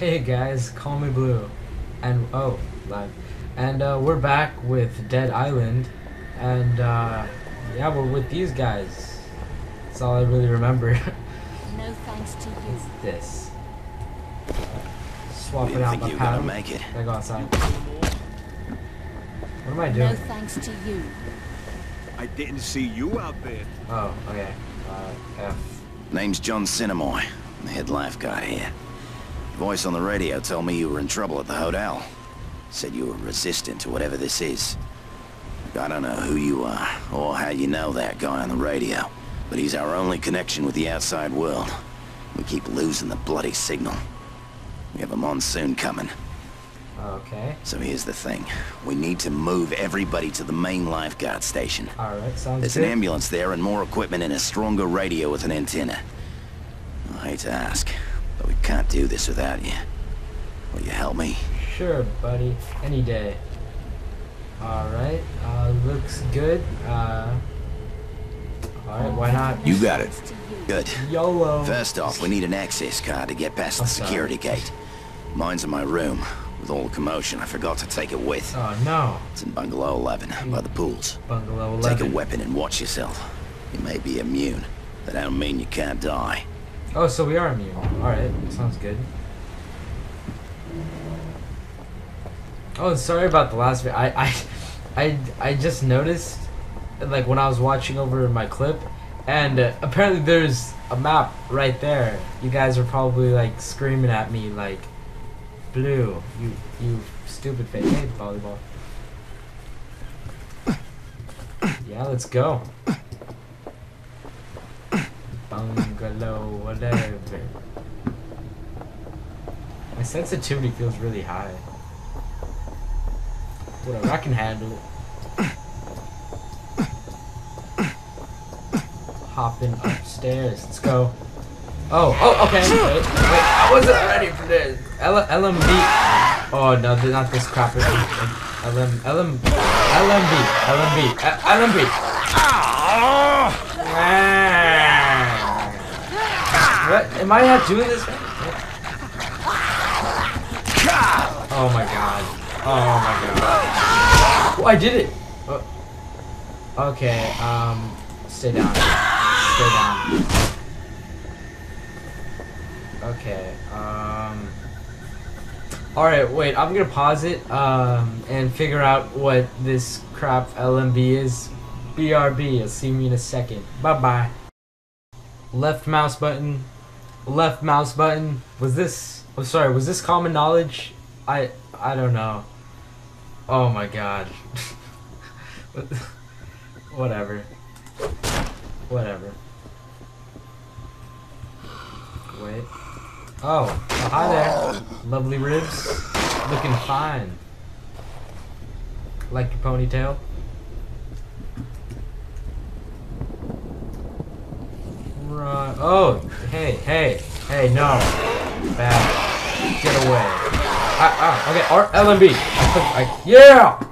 Hey guys, call me Bleu, and oh, live, and uh, we're back with Dead Island, and uh, yeah, we're with these guys. That's all I really remember. No thanks to you. What's this? I Swapping didn't out think my you were gonna paddle. make it. I go outside. What am I doing? No thanks to you. I didn't see you out there. Oh, okay. Uh, F. Name's John Sinamoy. I'm the head lifeguard here. Voice on the radio told me you were in trouble at the hotel. Said you were resistant to whatever this is. I don't know who you are, or how you know that guy on the radio, but he's our only connection with the outside world. We keep losing the bloody signal. We have a monsoon coming, Okay. so here's the thing. We need to move everybody to the main lifeguard station. Alright, sounds There's good. an ambulance there and more equipment and a stronger radio with an antenna. I hate to ask, can't do this without you. Will you help me? Sure, buddy. Any day. Alright, uh, looks good. Uh, alright, why not? You got it. Thanks to you. Good. YOLO. First off, we need an access card to get past the I'm sorry. security gate. Mine's in my room. With all the commotion, I forgot to take it with. Oh no. It's in bungalow 11, by the pools. Bungalow 11. Take a weapon and watch yourself. You may be immune. That don't mean you can't die. Oh, so we are immune. Alright, sounds good. Oh, sorry about the last bit. I, I, I, I just noticed, like, when I was watching over my clip, and uh, apparently there's a map right there. You guys are probably, like, screaming at me, like, Bleu, you, you stupid face. Hey, volleyball. Yeah, let's go. Bungalow 11. My sensitivity feels really high. Whatever, I can handle it. Hopping upstairs. Let's go. Oh, oh, okay. Wait, wait, I wasn't ready for this. L- LMB. Oh, no, they're not this crap. LM, LM, LMB, LMB, LMB. Ah. What? Am I not doing this? Oh my god. Oh my god. Oh, I did it. Oh. Okay, um, stay down. Stay down. Okay, um. Alright, wait, I'm gonna pause it, um, and figure out what this crap LMB is. BRB, you'll see me in a second. Bye bye. Left mouse button. Left mouse button. Was this. I'm sorry, was this common knowledge? I. I don't know. Oh my god. Whatever. Whatever. Wait. Oh, oh, hi there. Lovely ribs. Looking fine. Like your ponytail. Oh, hey, hey, hey, no. Bad. Get away. Ah, ah, okay, R LMB. Yeah!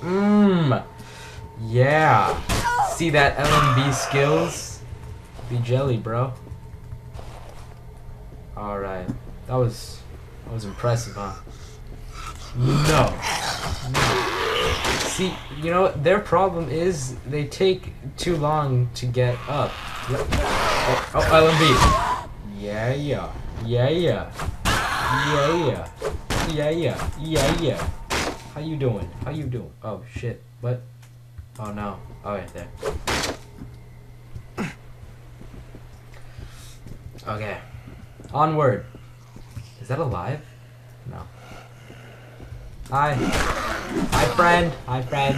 Mmm. Yeah. See that LMB skills? Be jelly, bro. Alright. That was that was impressive, huh? No. no. See, you know? Their problem is they take too long to get up. Oh, oh LMB. Yeah, yeah. Yeah, yeah. Yeah, yeah. Yeah, yeah. Yeah, yeah. How you doing? How you doing? Oh, shit. What? Oh, no. Oh, yeah, there. Okay. Onward. Is that alive? No. Hi. Hi, friend. Hi, friend.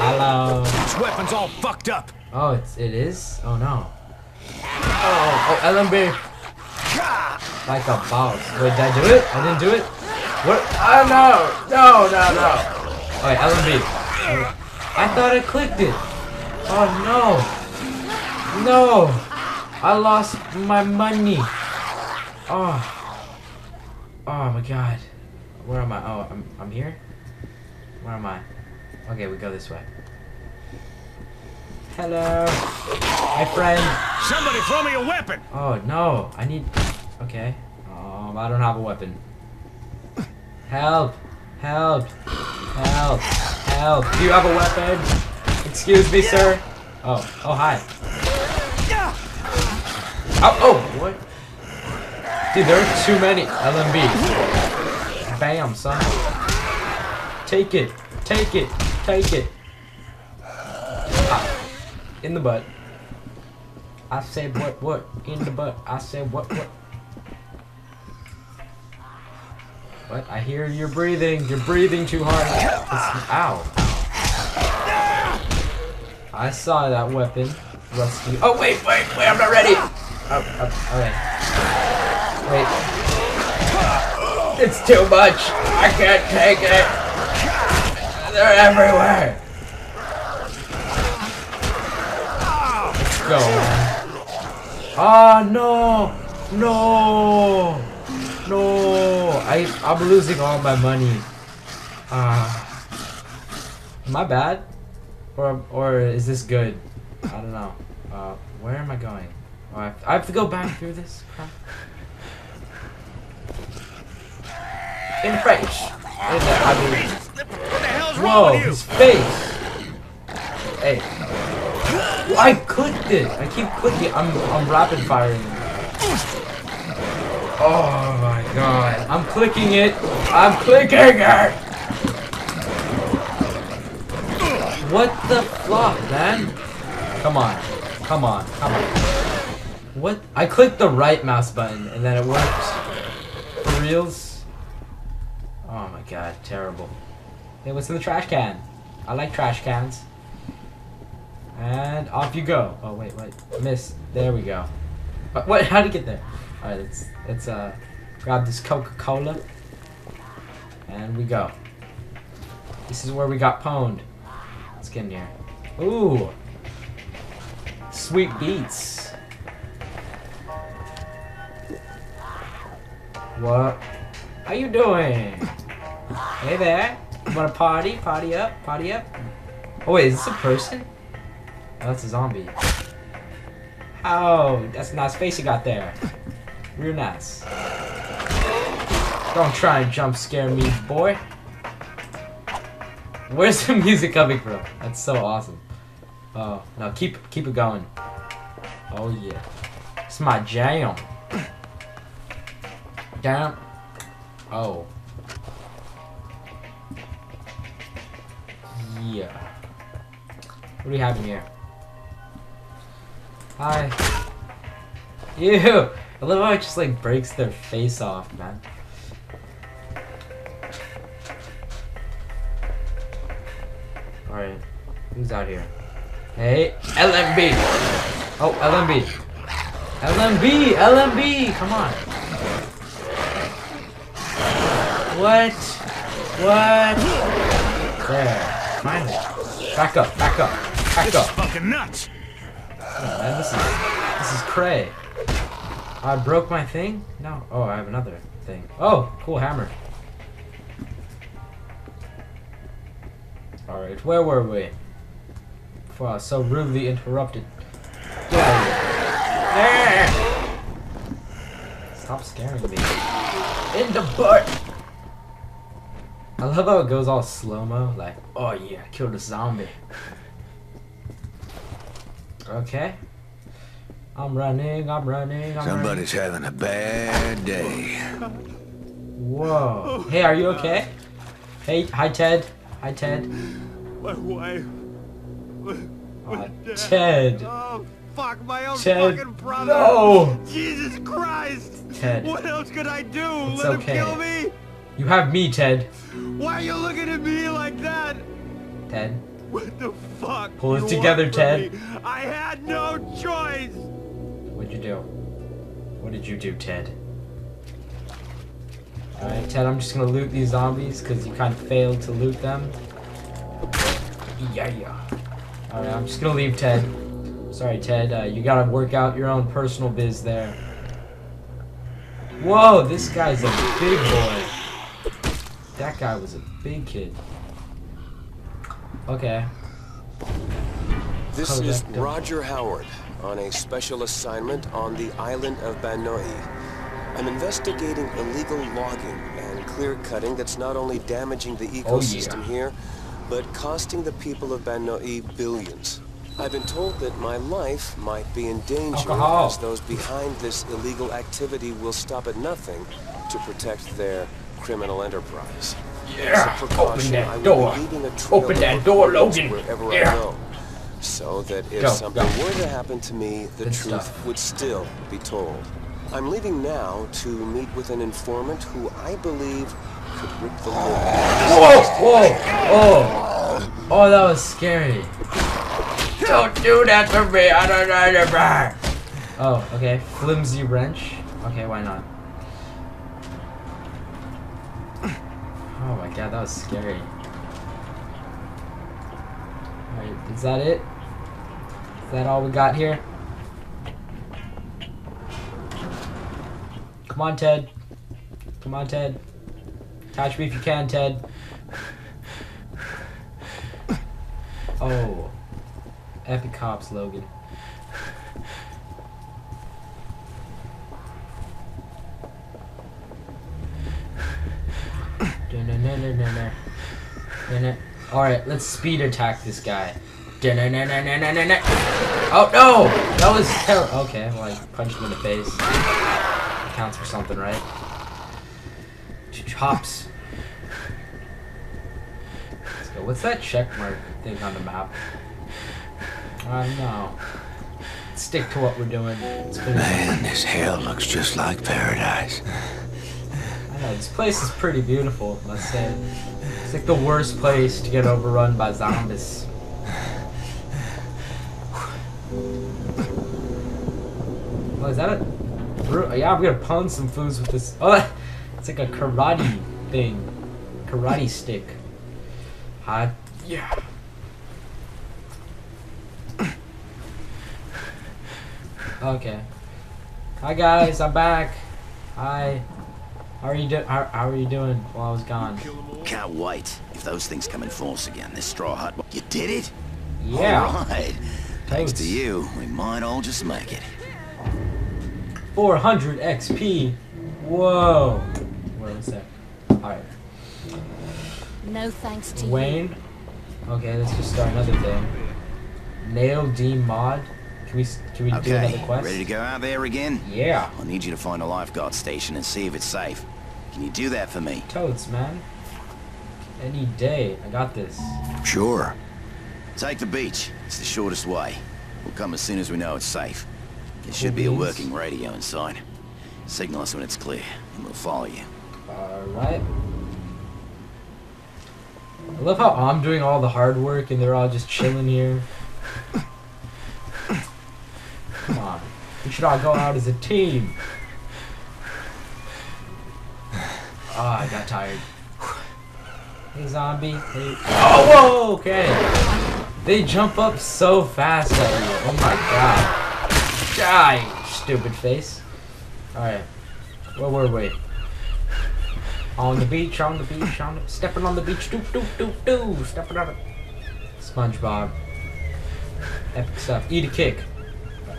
Hello. This weapon's all fucked up. Oh, it's it is. Oh no. Oh, oh, LMB. Like a boss. Wait, did I do it? I didn't do it. What? Oh no! No, no, no. Wait, LMB. Oh, I thought I clicked it. Oh no. No. I lost my money. Oh. Oh my god. Where am I? Oh, I'm I'm here. Where am I? Okay, we go this way. Hello. Hi, friend. Somebody throw me a weapon. Oh, no. I need... Okay. Um, I don't have a weapon. Help! Help! Help! Help! Do you have a weapon? Excuse me, sir. Oh, oh hi. Oh, oh, what? Dude, there are too many LMB. Bam, son. Take it. Take it. Take it. Ah, in the butt. I said what, what? In the butt. I said what, what? What? I hear you're breathing. You're breathing too hard. It's, ow. I saw that weapon. Rusty. Oh, wait, wait, wait, I'm not ready. Oh, oh, okay. Wait. It's too much. I can't take it. They're everywhere. Let's go. Ah, no. No. No. I, I'm losing all my money. Ah. Am I bad? Or, or is this good? I don't know. Uh, where am I going? Oh, I, have, I have to go back through this crap. In French. In the, I mean, What the hell's wrong whoa, his face. Hey. I clicked it. I keep clicking. I'm, I'm rapid firing. Oh my god. I'm clicking it. I'm clicking it. What the fuck, man? Come on. Come on. Come on. What? I clicked the right mouse button and then it worked. For reals? Oh my god, terrible. Hey, what's in the trash can? I like trash cans. And off you go. Oh wait, wait, miss. There we go. Uh, What? How to get there? All right, let's let's uh grab this Coca-Cola, and we go. This is where we got pwned. Let's get in here. Ooh, sweet beats. What? are you doing? Hey there. Wanna party? Party up? Party up? Oh wait, is this a person? Oh, that's a zombie. Oh, that's a nice face you got there. Real nice. Don't try and jump scare me, boy. Where's the music coming from? That's so awesome. Oh, no, keep keep it going. Oh yeah. It's my jam. Damn. Oh. Yeah. What do we have in here? Hi. Ew! I love how it just like breaks their face off, man. Alright. Who's out here? Hey, LMB! Oh, LMB! LMB! LMB! Come on! What? What? There. Finally. Back up, back up, back up. Fucking nuts. Oh, man, this is this is cray. I broke my thing? No. Oh, I have another thing. Oh, cool hammer. Alright, where were we? Before I was so rudely interrupted. Get out of here. Stop scaring me. In the butt! I love how it goes all slow-mo, like, oh yeah, killed a zombie. Okay. I'm running, I'm running, I'm Somebody's having a bad day. Whoa. Hey, are you okay? Hey, hi Ted. Hi Ted. My wife. Uh, Ted. Oh, fuck, my own Ted, fucking brother. no. Jesus Christ. Ted. What else could I do? It's Let okay. him kill me? You have me, Ted. Why are you looking at me like that? Ted. What the fuck? Pull it together, Ted. me? I had no choice. What'd you do? What did you do, Ted? Alright, Ted, I'm just gonna loot these zombies because you kind of failed to loot them. Yeah, yeah. Alright, I'm just gonna leave Ted. Sorry, Ted. Uh, you gotta work out your own personal biz there. Whoa, this guy's a big boy. That guy was a big kid. Okay. This is Roger Howard on a special assignment on the island of Banoi. I'm investigating illegal logging and clear cutting that's not only damaging the Oh, ecosystem yeah. here, but costing the people of Banoi billions. I've been told that my life might be in danger Alcohol. as those behind this illegal activity will stop at nothing to protect their criminal enterprise. Yeah, open that door. be leaving a trail Open that door, Logan. Wherever Yeah. I go, so that if Go, something go. were to happen to me, the Good truth stuff. would still be told. I'm leaving now to meet with an informant who I believe could rip the lid. Whoa! Whoa! Oh! Oh, that was scary. Don't do that to me! I don't know your back. Oh, okay. Flimsy wrench. Okay, why not? Oh my god, that was scary. Alright, is that it? Is that all we got here? Come on, Ted. Come on, Ted. Catch me if you can, Ted. Oh. Epic Cops, Logan. Alright, let's speed attack this guy. Oh no! That was terrible. Okay, well I punched him in the face. That Counts for something, right? Chops. Let's go. What's that check mark thing on the map? I don't know. Stick to what we're doing. Man, this hell looks just like paradise. Know, this place is pretty beautiful, let's say. It's like the worst place to get overrun by zombies. Oh, is that a... Oh, yeah, I'm gonna pound some foods with this. Oh, it's like a karate thing. Karate stick. Hot. Yeah. Okay. Hi guys, I'm back. Hi. How are you do? How, how are you doing while I was gone? Can't wait. If those things come in force again, this straw hut... You did it? Yeah. All right. Thanks to you, we might all just make it. 400 XP. Whoa. Where was that? Alright. No thanks to you. Wayne. Okay, let's just start another thing. Nail D mod. Can we can we do another Okay, quest? ready to go out there again? Yeah. I need you to find a lifeguard station and see if it's safe. Can you do that for me? Toads, man. Any day. I got this. Sure. Take the beach. It's the shortest way. We'll come as soon as we know it's safe. There should be a working radio inside. Signal us when it's clear, and we'll follow you. Alright. I love how I'm doing all the hard work and they're all just chilling here. Come on. We should all go out as a team. Ah, I got tired. Hey, zombie. Hey. Oh, whoa, okay. They jump up so fast at you. Oh my god. Die, stupid face. Alright. Where were we? On the beach, on the beach, on the, stepping on the beach, doo doo doo doo, stepping on it. SpongeBob. Epic stuff. Eat a kick.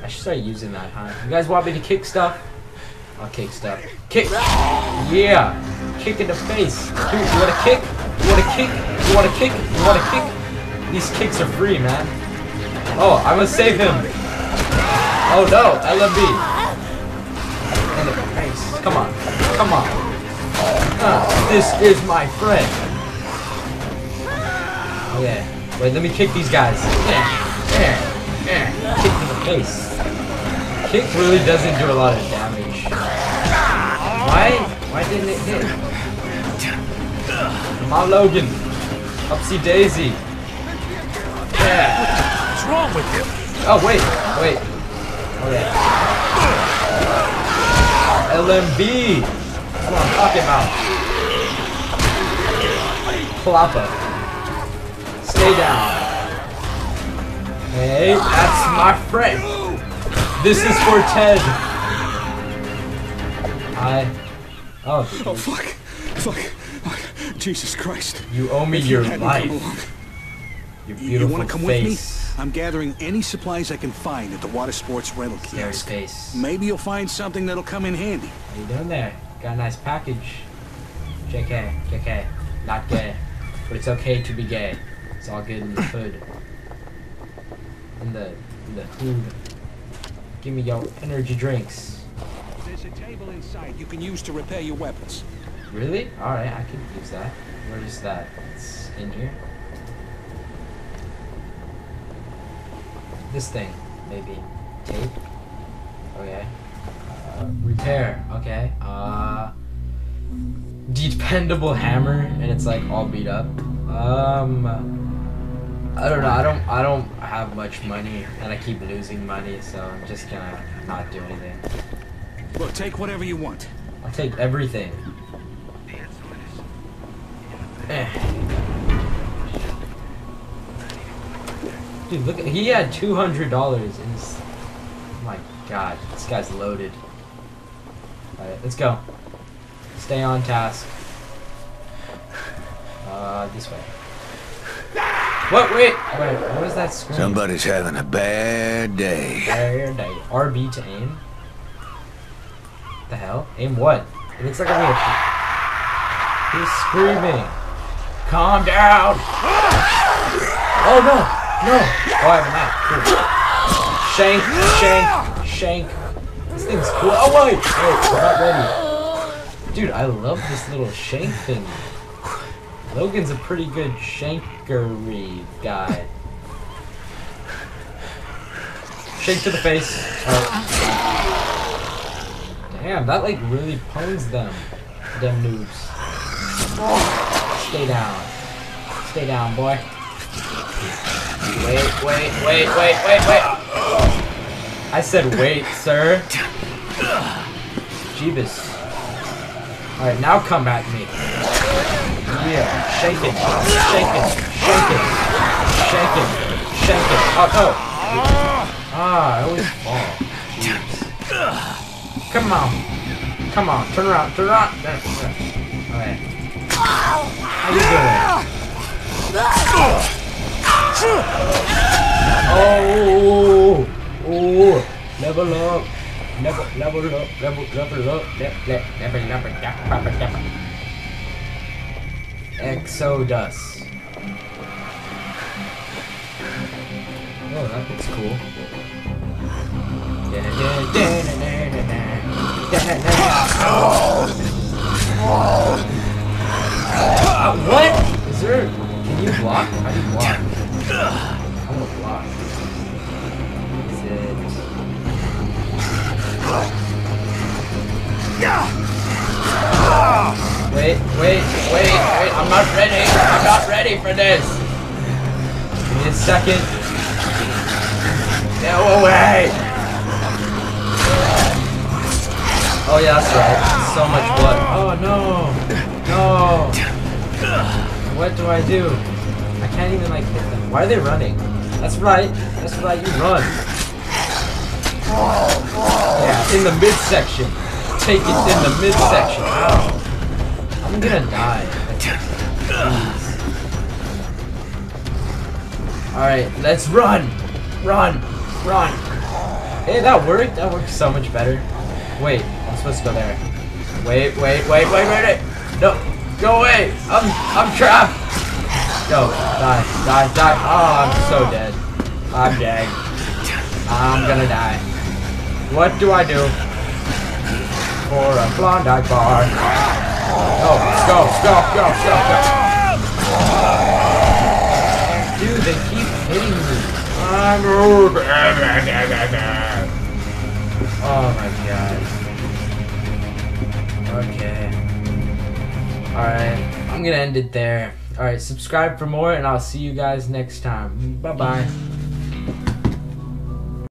I should start using that, huh? You guys want me to kick stuff? I'll kick stuff. Kick! Yeah! Kick in the face. Dude, you wanna kick? You wanna kick? You wanna kick? You wanna kick? These kicks are free, man. Oh, I'm gonna save him. Oh no, LMB. In the face. Come on. Come on. Ah, this is my friend. Yeah. Wait, let me kick these guys. Yeah. eh, eh. Kick in the face. Kick really doesn't do a lot of damage. Why? Why didn't it hit? Come on, Logan. Upsy daisy. Yeah. What's wrong with you? Oh, wait. Wait. Okay. LMB. What I'm talking about. Ploppa. Stay down. Hey, that's my friend. This is for Ted. I. Oh, Oh, fuck. Fuck. Oh, Jesus Christ. you owe me If your you hadn't come along, life. Your You- beautiful you want to come face. with me? I'm gathering any supplies I can find at the water sports rental kiosk. Maybe you'll find something that'll come in handy. Are you doing there? Got a nice package. JK, JK, not gay. But it's okay to be gay. It's all good in the hood. In the in the hood. Give me your energy drinks. There's a table inside you can use to repair your weapons. Really? Alright, I can use that. Where is that? It's in here. This thing, maybe. Tape. Okay. Uh, repair. Okay. Uh, dependable hammer, and it's like all beat up. Um, I don't know. I don't. I don't have much money, and I keep losing money, so I'm just gonna not do anything. Look, take whatever you want. I'll take everything. Eh. Dude, look at he had two hundred dollars in his Oh my god, this guy's loaded. Alright, let's go. Stay on task. Uh this way. What wait wait, what was that screen? Somebody's having a bad day. There, there. RB to aim. The hell? Aim what? It looks like I'm gonna. He's screaming. Calm down. Oh no, no. Oh, I have a knife. Cool. Shank, shank, shank. This thing's cool. Oh wait, wait, we're not ready. Dude, I love this little shank thing. Logan's a pretty good shankery guy. Shake to the face. Oh. Damn, that like really pwn's them. Them noobs. Stay down. Stay down, boy. Wait, wait, wait, wait, wait, wait. I said wait, sir. Jeebus. Alright, now come at me. Yeah, shake it, shake it, shake it, shake it, shake it. Oh, no. Ah, I always fall. Jeez. Come on. Come on, turn around, turn around. There, there. Alright. How you doing? Oh, oh, level up, level, level up, level, level up, level, level, level, level, level, level, level, level. Exodus. Oh, that looks cool. What? Is there? Can you block? How do you block? I'm gonna block. Is it? Wait, wait, wait, wait! I'm not ready. I'm not ready for this. Give me a second. Go away. Oh yeah, that's right. So much blood. Oh no, no. What do I do? I can't even like hit them. Why are they running? That's right. That's right. You run. Yeah, in the midsection. Take it in the midsection. Ow. I'm gonna die. Alright, let's run! Run! Run! Hey, that worked. That worked so much better. Wait, I'm supposed to go there. Wait, wait, wait, wait, wait, wait! No! Go away! I'm I'm trapped! Go. Die. Die. Die. Oh, I'm so dead. I'm dead. I'm gonna die. What do I do? For a Klondike bar. Go, go, go, go, go, go. Dude, they keep hitting me. I'm Oh my god. Okay. Alright. I'm gonna end it there. Alright, subscribe for more and I'll see you guys next time. Bye bye.